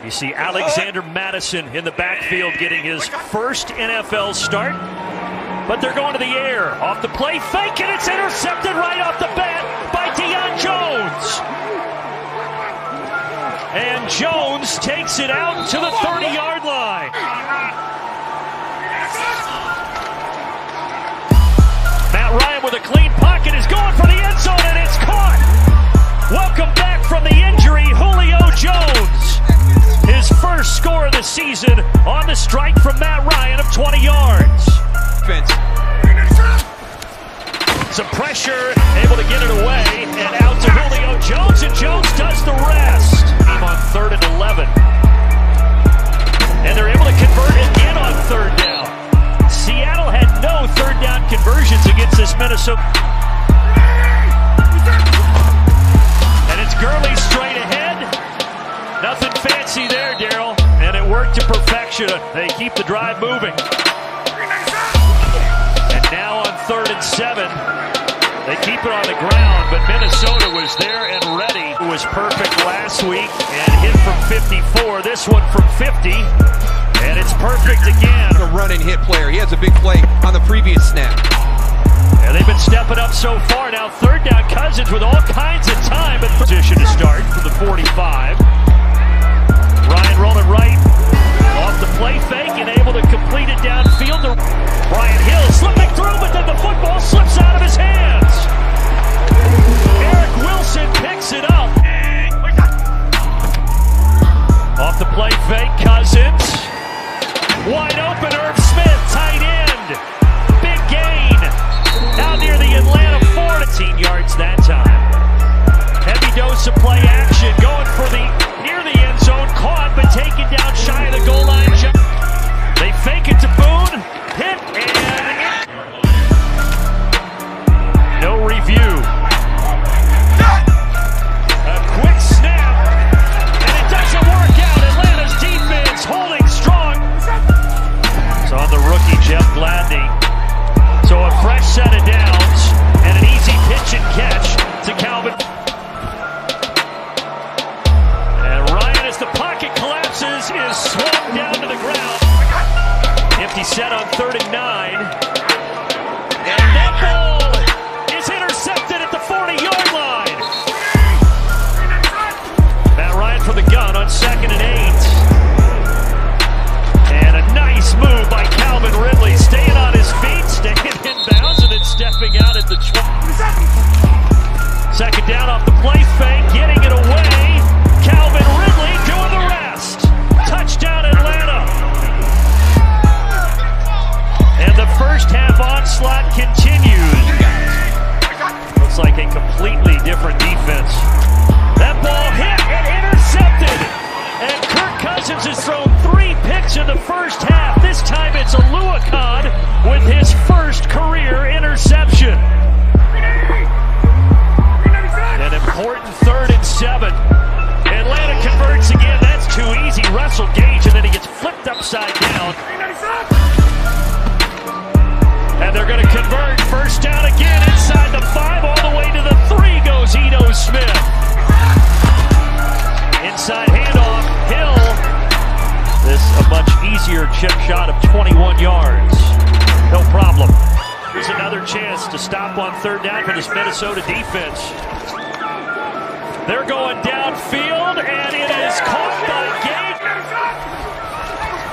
And you see Alexander Mattison in the backfield getting his first NFL start. But they're going to the air. Off the play, fake, and it's intercepted right off the bat by Deion Jones. And Jones takes it out to the 30 yard line. Matt Ryan with a clean pocket is going for the end zone, and it's caught. The season on the strike from Matt Ryan of 20 yards. Defense. Some pressure, able to get it away, and out to Julio Jones, and Jones does the rest. Team on third and 11. And they're able to convert again on third down. Seattle had no third down conversions against this Minnesota. Worked to perfection. They keep the drive moving. And now on third and seven, they keep it on the ground, but Minnesota was there and ready. It was perfect last week and hit from 54. This one from 50, and it's perfect again. A running hit player. He has a big play on the previous snap. And they've been stepping up so far. Now third down, Cousins with all kinds of time, but position to start for the 45. Ryan rolling right off the play fake and able to complete it downfield to Brian Hill slipping through, but then the football slips out of his hands. Eric Wilson picks it up. Off the play fake, Cousins. Wide open, Irv Smith, tight end. Big gain. Out near the Atlanta 14 yards that time. Heavy dose of play action going set on third and nine. Onslaught continues. Looks like a completely different defense. That ball hit and intercepted. And Kirk Cousins has thrown three picks in the first half. This This a much easier chip shot of 21 yards. No problem. Here's another chance to stop on third down for this Minnesota defense. They're going downfield, and it is caught by Gage.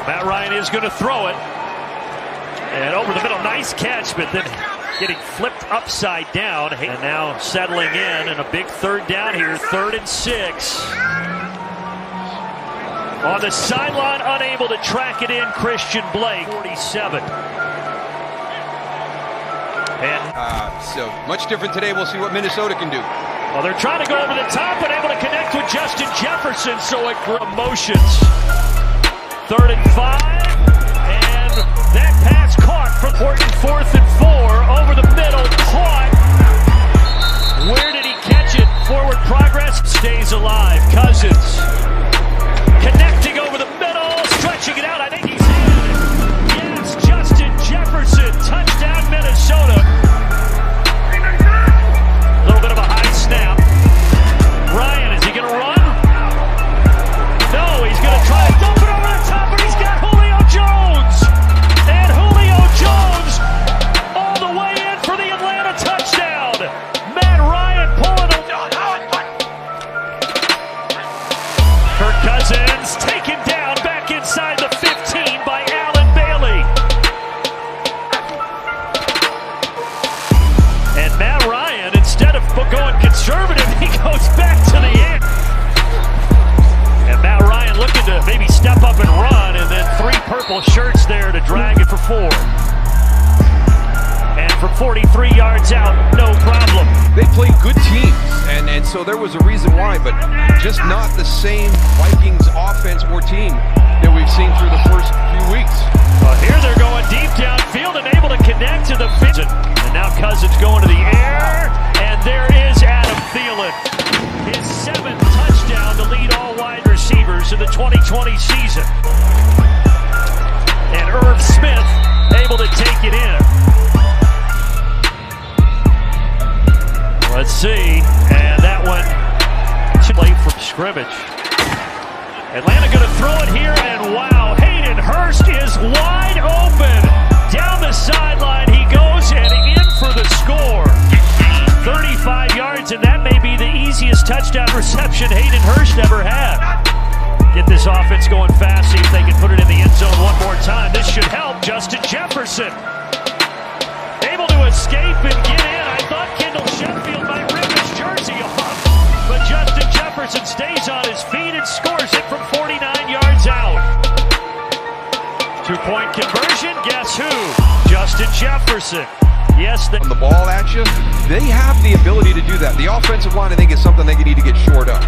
Matt Ryan is going to throw it. And over the middle, nice catch, but then getting flipped upside down. And now settling in, and a big third down here, third and six. On the sideline, unable to track it in, Christian Blake, 47. And Uh, so much different today. We'll see what Minnesota can do. well, they're trying to go over the top, but able to connect with Justin Jefferson, so it emotions. Third and five, and that pass caught for important fourth and four over the middle, purple shirts there to drag it for four. And for 43 yards out, no problem. They played good teams, and, and so there was a reason why, but just not the same Vikings offense or team that we've seen through the first few weeks. Well, here they're going deep downfield and able to connect to the vision. And now Cousins going to the air, and there is Adam Thielen. His seventh touchdown to lead all wide receivers in the 2020 season. And Irv Smith able to take it in. Let's see. And that one should play from scrimmage. Atlanta going to throw it here, and wow, Hayden Hurst is wide open. Down the sideline he goes and in for the score. 35 yards, and that may be the easiest touchdown reception Hayden Hurst ever had. Get this offense going fast, see if they can put it in the end zone one more time. This should help Justin Jefferson. Able to escape and get in. I thought Kendall Sheffield might rip his jersey off. But Justin Jefferson stays on his feet and scores it from 49 yards out. Two point conversion. Guess who? Justin Jefferson. Yes, the, the ball at you, they have the ability to do that. The offensive line, I think, is something they need to get shored up.